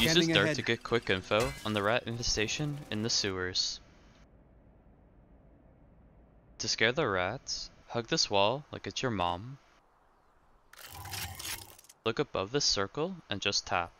Use this to get quick info on the rat infestation in the sewers. To scare the rats, hug this wall like it's your mom. Look above this circle and just tap.